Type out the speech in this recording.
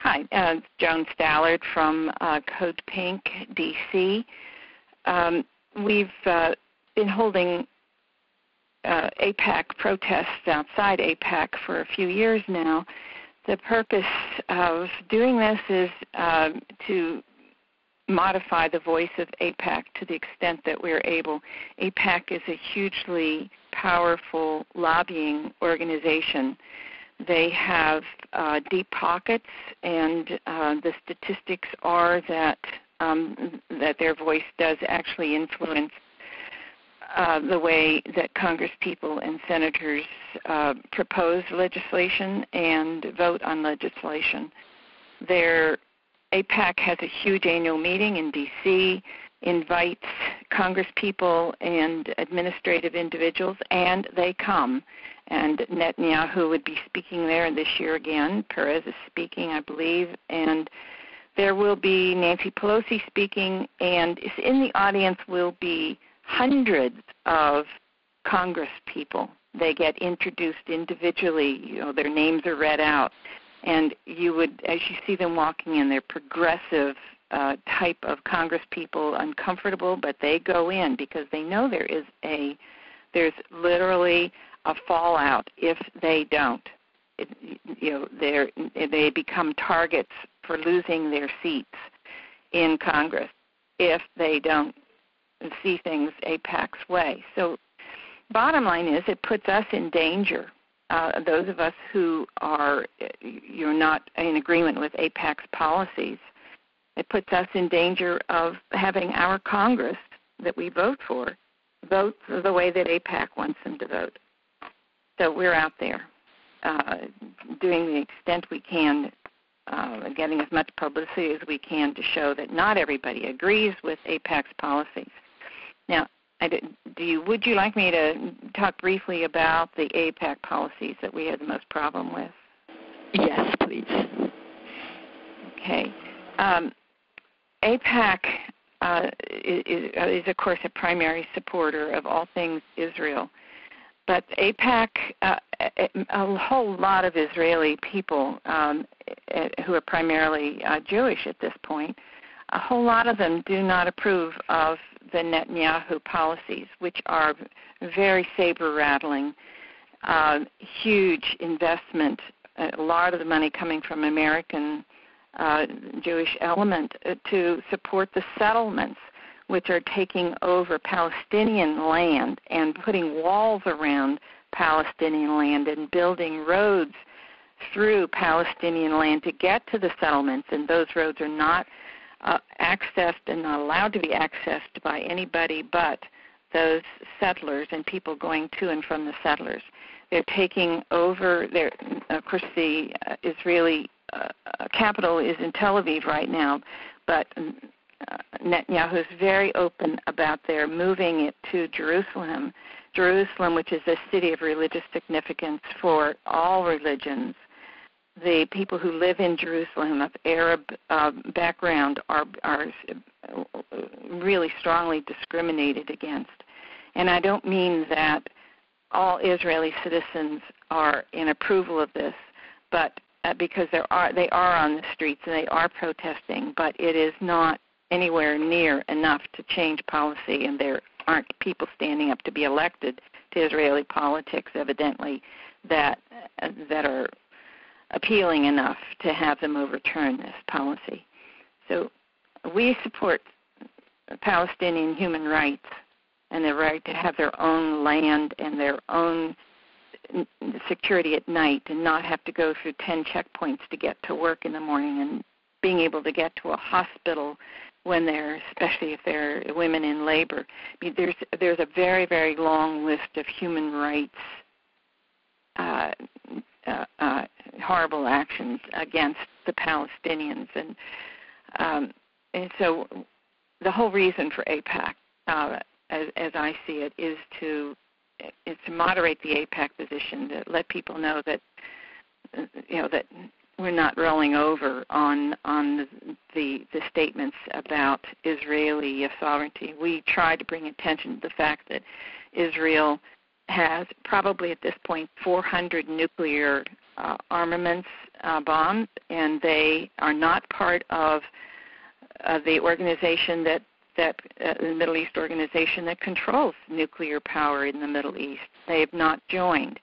Hi, uh, Joan Stallard from uh, Code Pink, DC. Um, we've uh, been holding uh, AIPAC protests outside AIPAC for a few years now. The purpose of doing this is uh, to modify the voice of AIPAC to the extent that we're able. AIPAC is a hugely powerful lobbying organization. They have uh, deep pockets, and uh, the statistics are that um, that their voice does actually influence uh, the way that Congress people and senators uh, propose legislation and vote on legislation. Their AIPAC has a huge annual meeting in D.C., invites Congress people and administrative individuals, and they come. And Netanyahu would be speaking there this year again. Peres is speaking, I believe, and there will be Nancy Pelosi speaking, and in the audience will be hundreds of Congress people. They get introduced individually. You know, their names are read out, and you would, as you see them walking in, they're progressive uh, type of Congress people, uncomfortable, but they go in because they know there is a, there's literally a fallout if they don't. It, you know, they they become targets for losing their seats in Congress if they don't see things AIPAC's way. So, bottom line is, it puts us in danger. Uh, those of us who are you're not in agreement with AIPAC's policies, it puts us in danger of having our Congress that we vote for vote the way that AIPAC wants them to vote. So we're out there uh, doing the extent we can uh, getting as much publicity as we can to show that not everybody agrees with AIPAC's policies. Now, do you, would you like me to talk briefly about the AIPAC policies that we had the most problem with? Yes, please. Okay. Um, AIPAC uh, is, is, of course, a primary supporter of all things Israel. But AIPAC, uh, a whole lot of Israeli people um, who are primarily uh, Jewish at this point, a whole lot of them do not approve of the Netanyahu policies, which are very saber rattling, uh, huge investment, a lot of the money coming from American uh, Jewish element uh, to support the settlements, which are taking over Palestinian land and putting walls around Palestinian land and building roads through Palestinian land to get to the settlements, and those roads are not uh, accessed and not allowed to be accessed by anybody but those settlers and people going to and from the settlers. They're taking over. They're, of course, the uh, Israeli uh, capital is in Tel Aviv right now, but uh, Netanyahu is very open about their moving it to Jerusalem. Jerusalem, which is a city of religious significance for all religions, the people who live in Jerusalem of Arab uh, background are are really strongly discriminated against. And I don't mean that all Israeli citizens are in approval of this, but uh, because there are they are on the streets and they are protesting, but it is not anywhere near enough to change policy, and there aren't people standing up to be elected to Israeli politics, evidently, that that are appealing enough to have them overturn this policy. So we support Palestinian human rights and their right to have their own land and their own security at night and not have to go through 10 checkpoints to get to work in the morning and being able to get to a hospital when they're especially if they're women in labor. I mean, there's there's a very very long list of human rights uh, uh, uh, horrible actions against the Palestinians, and um, and so the whole reason for AIPAC, uh, as, as I see it, is to is to moderate the AIPAC position to let people know that you know that we're not rolling over on on the the statements about Israeli sovereignty. We try to bring attention to the fact that Israel has probably at this point 400 nuclear uh, armaments uh, bombs, and they are not part of uh, the organization that that uh, the Middle East organization that controls nuclear power in the Middle East. They have not joined.